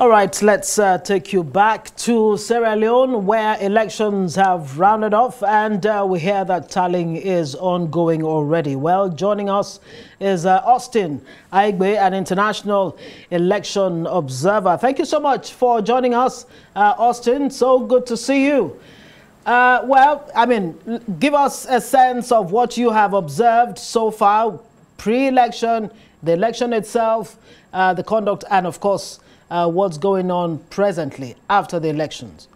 All right, let's uh, take you back to Sierra Leone where elections have rounded off and uh, we hear that tallying is ongoing already. Well, joining us is uh, Austin Aigbe, an international election observer. Thank you so much for joining us, uh, Austin. So good to see you. Uh, well, I mean, give us a sense of what you have observed so far, pre-election, the election itself, uh, the conduct, and of course, uh, what's going on presently after the elections.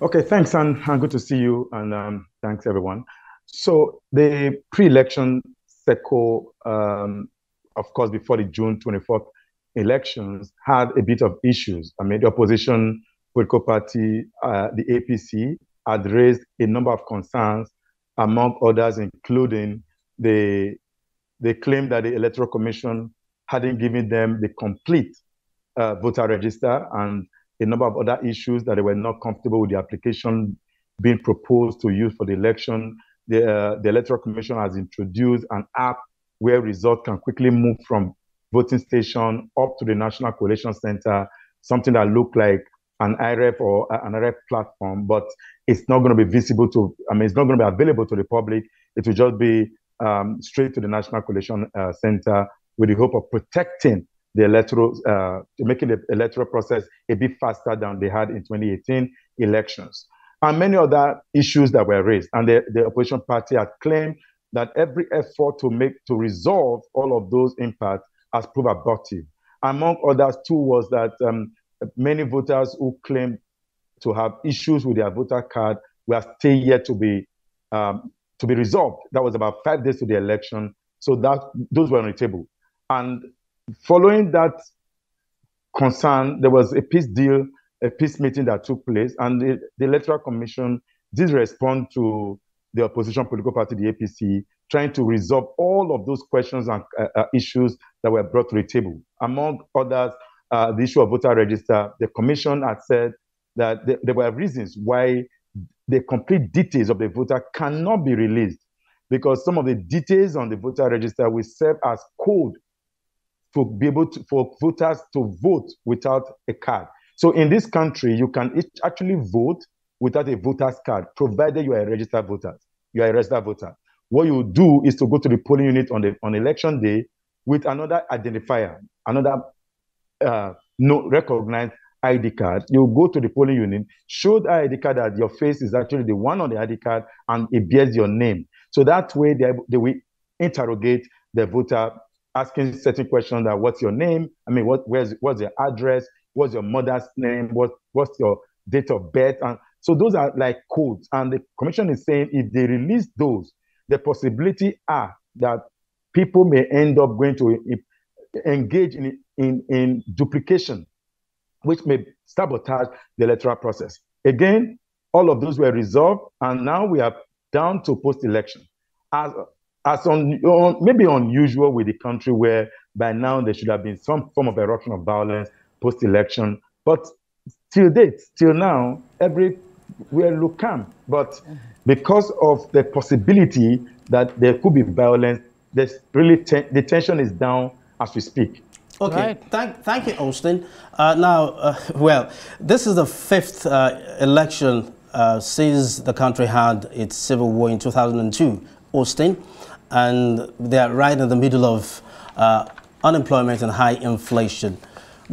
Okay, thanks, and, and good to see you, and um, thanks everyone. So the pre-election SECO, um, of course, before the June 24th elections, had a bit of issues. I mean, the opposition political party, uh, the APC, had raised a number of concerns, among others, including the they claim that the Electoral Commission hadn't given them the complete uh, voter register and a number of other issues that they were not comfortable with the application being proposed to use for the election. The, uh, the Electoral Commission has introduced an app where results can quickly move from voting station up to the National Collation Center, something that looked like an IRF or an IReV platform, but it's not going to be visible to, I mean, it's not going to be available to the public. It will just be um, straight to the National Collation uh, Center with the hope of protecting the electoral, uh, making the electoral process a bit faster than they had in 2018 elections. And many other issues that were raised. And the, the opposition party had claimed that every effort to make to resolve all of those impacts has proved abortive. Among others, too, was that um, many voters who claimed to have issues with their voter card were still yet to be um, to be resolved. That was about five days to the election, so that those were on the table. And following that concern, there was a peace deal, a peace meeting that took place, and the, the Electoral Commission did respond to the opposition political party, the APC, trying to resolve all of those questions and uh, uh, issues that were brought to the table. Among others, uh, the issue of voter register, the commission had said that there, there were reasons why the complete details of the voter cannot be released because some of the details on the voter register will serve as code to be able to, for voters to vote without a card. So in this country, you can actually vote without a voter's card, provided you are a registered voter. You are a registered voter. What you do is to go to the polling unit on the on election day with another identifier, another uh, no recognized ID card. You go to the polling unit, show the ID card that your face is actually the one on the ID card, and it bears your name. So that way, they, they will interrogate the voter asking certain questions that what's your name? I mean, what where's what's your address? What's your mother's name? What what's your date of birth? And so those are like codes. And the commission is saying if they release those, the possibility are that people may end up going to engage in, in, in duplication, which may sabotage the electoral process. Again, all of those were resolved, and now we are down to post-election. As as un, maybe unusual with the country where by now there should have been some form of eruption of violence post-election, but till date, till now, everywhere look calm. But because of the possibility that there could be violence, there's really the tension is down as we speak. Okay, right. thank, thank you, Austin. Uh, now, uh, well, this is the fifth uh, election uh, since the country had its civil war in 2002, Austin and they're right in the middle of uh, unemployment and high inflation.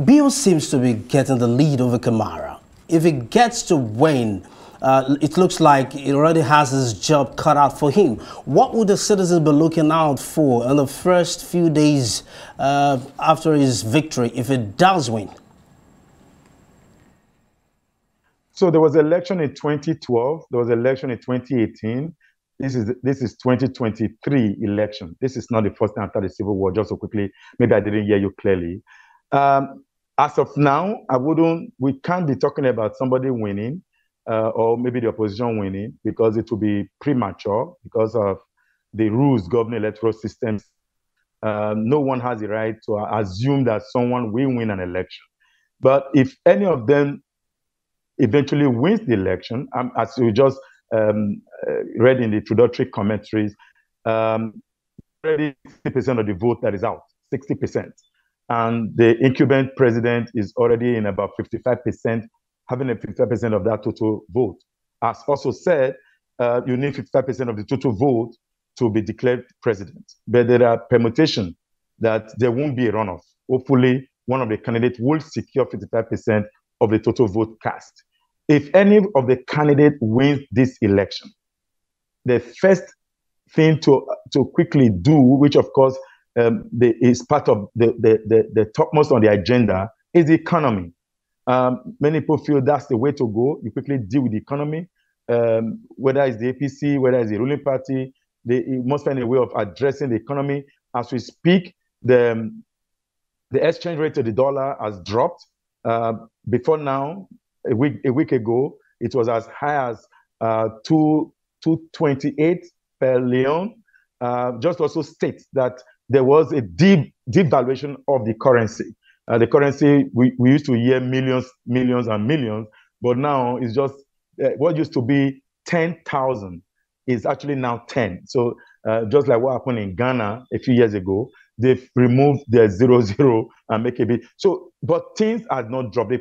Bill seems to be getting the lead over Kamara. If he gets to win, uh, it looks like he already has his job cut out for him. What would the citizens be looking out for in the first few days uh, after his victory if he does win? So there was election in 2012, there was election in 2018, this is this is 2023 election. This is not the first time after the civil war. Just so quickly, maybe I didn't hear you clearly. Um, as of now, I wouldn't. We can't be talking about somebody winning, uh, or maybe the opposition winning, because it will be premature because of the rules governing electoral systems. Uh, no one has the right to assume that someone will win an election. But if any of them eventually wins the election, um, as you just um, uh, read in the introductory commentaries, um, 60% of the vote that is out, 60%. and the incumbent president is already in about 55%, having a 55% of that total vote. As also said, uh, you need 55% of the total vote to be declared president. But there are permutations that there won't be a runoff. Hopefully, one of the candidates will secure 55% of the total vote cast. If any of the candidates wins this election, the first thing to, to quickly do, which of course um, the, is part of the, the, the, the, topmost on the agenda, is the economy. Um, many people feel that's the way to go. You quickly deal with the economy, um, whether it's the APC, whether it's the ruling party, they must find a way of addressing the economy. As we speak, the, um, the exchange rate of the dollar has dropped. Uh, before now, a week, a week ago, it was as high as uh, two, 228 per leone. Uh, just also states that there was a deep devaluation of the currency. Uh, the currency, we, we used to hear millions, millions and millions, but now it's just uh, what used to be 10,000 is actually now 10. So uh, just like what happened in Ghana a few years ago, they've removed their zero zero and make a bit. So, but things had not dropped.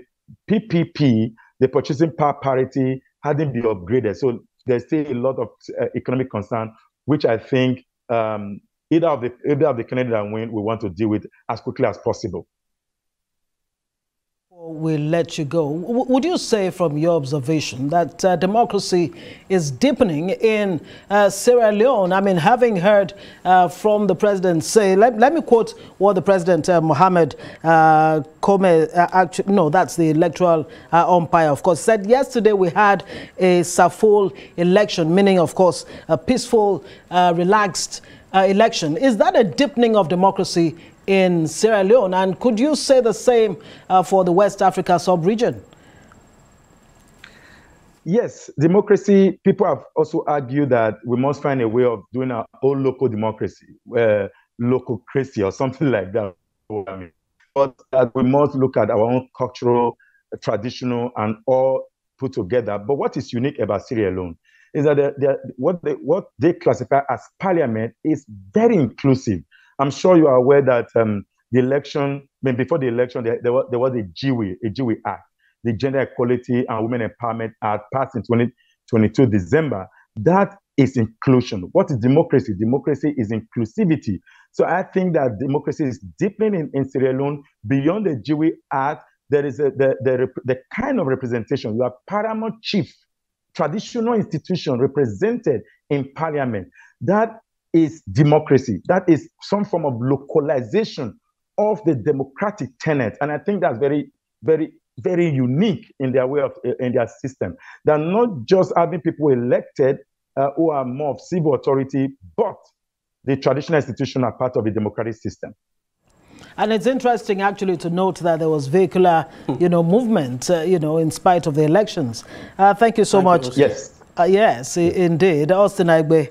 PPP, the purchasing power parity, hadn't been upgraded. So there's still a lot of uh, economic concern, which I think um, either of the either of the candidates that win, we want to deal with as quickly as possible. We'll let you go. W would you say, from your observation, that uh, democracy is deepening in uh, Sierra Leone? I mean, having heard uh, from the president say, let, let, me quote what the president, uh, Mohamed uh, Konneh, uh, actually, no, that's the electoral umpire, of course, said yesterday we had a SAFOL election, meaning, of course, a peaceful, relaxed election. Is that a deepening of democracy in Sierra Leone. And could you say the same uh, for the West Africa sub-region? Yes, democracy, people have also argued that we must find a way of doing our own local democracy, uh, lococracy or something like that. But we must look at our own cultural, traditional, and all put together. But what is unique about Sierra Leone is that they're, they're, what, they, what they classify as parliament is very inclusive. I'm sure you are aware that um, the election, I mean, before the election, there, there, was, there was a GEWE, a Act, the Gender Equality and Women Empowerment Act passed in 2022 December. That is inclusion. What is democracy? Democracy is inclusivity. So I think that democracy is deepening in, in Sierra Leone beyond the GEWE Act. There is a, the, the, the kind of representation. You have paramount chief, traditional institution represented in parliament. That is democracy. That is some form of localization of the democratic tenet. And I think that's very, very, very unique in their way of in their system. They're not just having people elected uh, who are more of civil authority, but the traditional institution are part of the democratic system. And it's interesting actually to note that there was vehicular, you know, movement, uh, you know, in spite of the elections. Uh, thank you so thank much. You, yes. Uh, yes, indeed. Austin Aigbe.